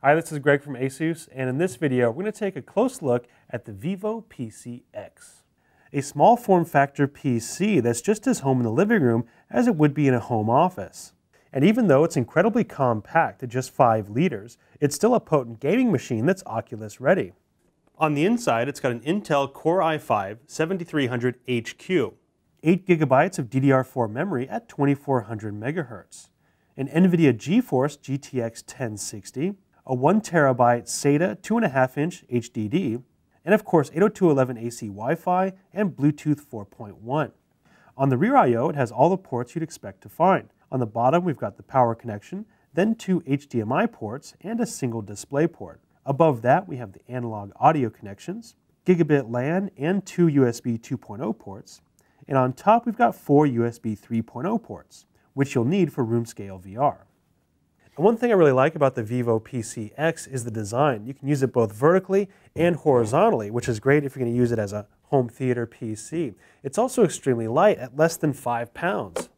Hi, this is Greg from ASUS, and in this video, we're going to take a close look at the VivoPC X. A small form factor PC that's just as home in the living room as it would be in a home office. And even though it's incredibly compact at just 5 liters, it's still a potent gaming machine that's Oculus ready. On the inside, it's got an Intel Core i5-7300HQ, 8 gigabytes of DDR4 memory at 2400 megahertz, an NVIDIA GeForce GTX 1060, a 1 terabyte SATA 2.5 inch HDD, and of course 802.11ac Wi-Fi and Bluetooth 4.1. On the rear I.O. it has all the ports you'd expect to find. On the bottom we've got the power connection, then two HDMI ports and a single display port. Above that, we have the analog audio connections, gigabit LAN, and two USB 2.0 ports. And on top, we've got four USB 3.0 ports, which you'll need for room scale VR. And one thing I really like about the VivoPC X is the design. You can use it both vertically and horizontally, which is great if you're going to use it as a home theater PC. It's also extremely light at less than five pounds.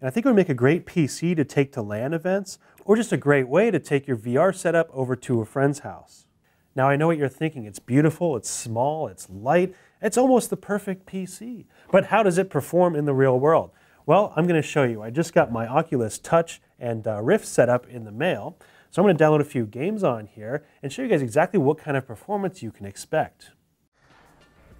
And I think it would make a great PC to take to LAN events or just a great way to take your VR setup over to a friend's house. Now I know what you're thinking, it's beautiful, it's small, it's light, it's almost the perfect PC. But how does it perform in the real world? Well, I'm going to show you. I just got my Oculus Touch and uh, Rift set up in the mail. So I'm going to download a few games on here and show you guys exactly what kind of performance you can expect.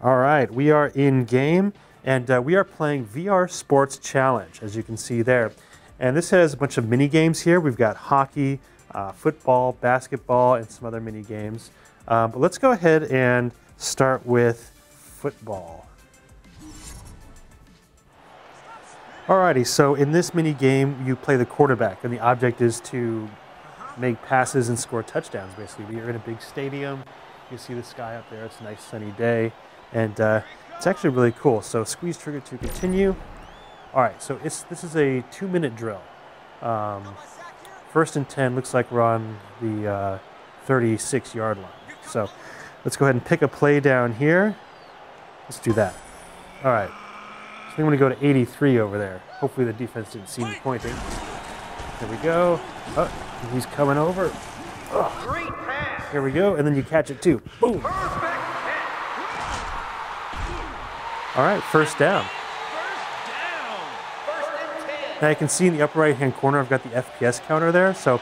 All right, we are in game and uh, we are playing VR Sports Challenge, as you can see there. And this has a bunch of mini games here. We've got hockey, uh, football, basketball, and some other mini games. Um, but let's go ahead and start with football. Alrighty, so in this mini game, you play the quarterback, and the object is to make passes and score touchdowns, basically. You're in a big stadium. You see the sky up there. It's a nice sunny day. And uh, it's actually really cool. So squeeze trigger to continue. All right, so this is a two minute drill. Um, first and 10 looks like we're on the uh, 36 yard line. So let's go ahead and pick a play down here. Let's do that. All right. So I'm going to go to 83 over there. Hopefully the defense didn't see me pointing. There we go. Oh, he's coming over. Oh. Here we go. And then you catch it too. Boom. All right, first down. Now you can see in the upper right hand corner, I've got the FPS counter there. So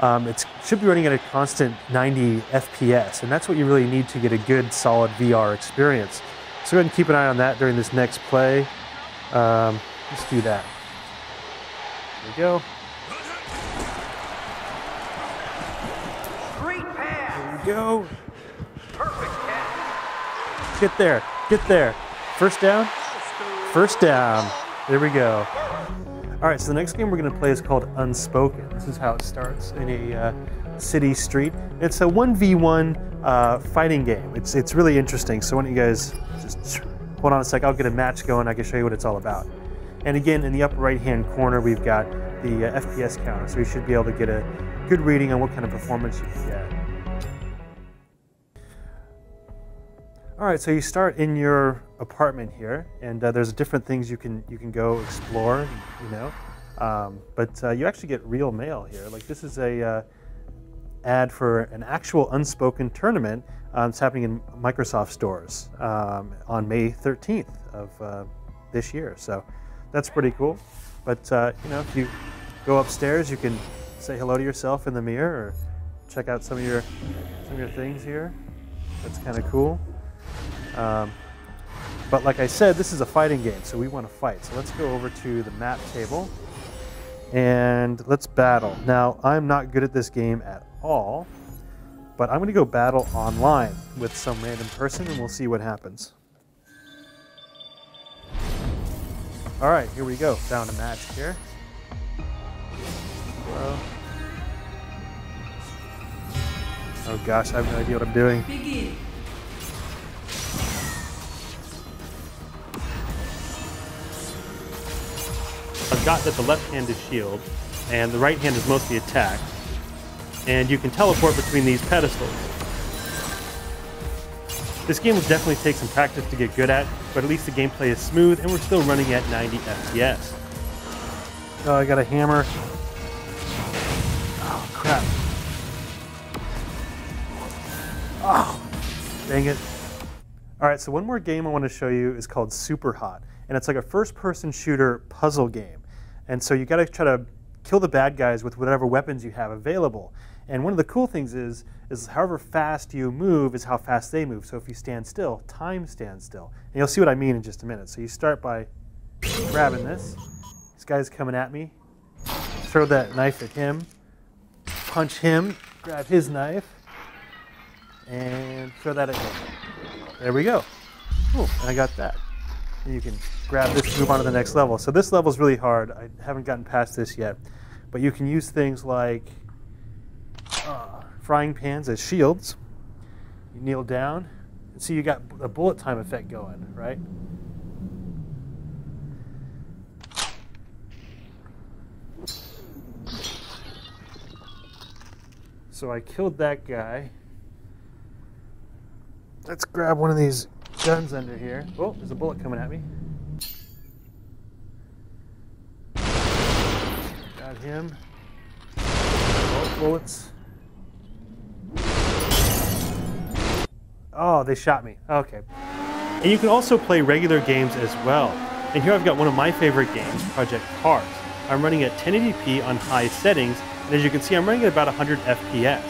um, it should be running at a constant 90 FPS. And that's what you really need to get a good, solid VR experience. So go ahead and keep an eye on that during this next play. Um, let's do that. There we go. There we go. Get there. Get there. First down. First down. There we go. All right, so the next game we're going to play is called Unspoken. This is how it starts in a uh, city street. It's a 1v1 uh, fighting game. It's, it's really interesting. So why don't you guys just hold on a sec. I'll get a match going. I can show you what it's all about. And again, in the upper right-hand corner, we've got the uh, FPS counter. So you should be able to get a good reading on what kind of performance you can get. All right, so you start in your apartment here, and uh, there's different things you can you can go explore, you know. Um, but uh, you actually get real mail here. Like this is a uh, ad for an actual unspoken tournament. Um, happening in Microsoft stores um, on May 13th of uh, this year. So that's pretty cool. But uh, you know, if you go upstairs, you can say hello to yourself in the mirror, or check out some of your some of your things here. That's kind of cool. Um, but like I said, this is a fighting game, so we want to fight. So let's go over to the map table and let's battle. Now, I'm not good at this game at all, but I'm going to go battle online with some random person and we'll see what happens. All right, here we go. Found a match here. Oh gosh, I have no idea what I'm doing. I've got that the left hand is shield, and the right hand is mostly attack. And you can teleport between these pedestals. This game will definitely take some practice to get good at, but at least the gameplay is smooth, and we're still running at 90 FPS. Oh, I got a hammer. Oh, crap. Oh, dang it. All right, so one more game I want to show you is called Superhot, and it's like a first-person shooter puzzle game. And so you got to try to kill the bad guys with whatever weapons you have available. And one of the cool things is, is however fast you move is how fast they move. So if you stand still, time stands still. And you'll see what I mean in just a minute. So you start by grabbing this. This guy's coming at me. Throw that knife at him. Punch him. Grab his knife. And throw that at him. There we go. Cool, and I got that. And you can grab this, and move on to the next level. So this level is really hard. I haven't gotten past this yet. But you can use things like frying pans as shields. You kneel down, and see you got a bullet time effect going, right? So I killed that guy. Let's grab one of these guns under here. Oh, there's a bullet coming at me. Got him. Both bullets. Oh, they shot me. Okay. And you can also play regular games as well. And here I've got one of my favorite games, Project Cars. I'm running at 1080p on high settings, and as you can see, I'm running at about 100 FPS.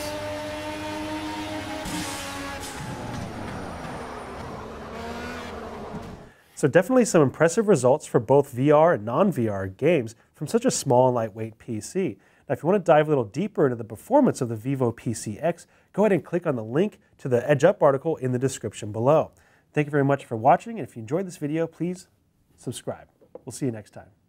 So definitely some impressive results for both VR and non-VR games from such a small and lightweight PC. Now, if you want to dive a little deeper into the performance of the VivoPC X, go ahead and click on the link to the EdgeUp article in the description below. Thank you very much for watching, and if you enjoyed this video, please subscribe. We'll see you next time.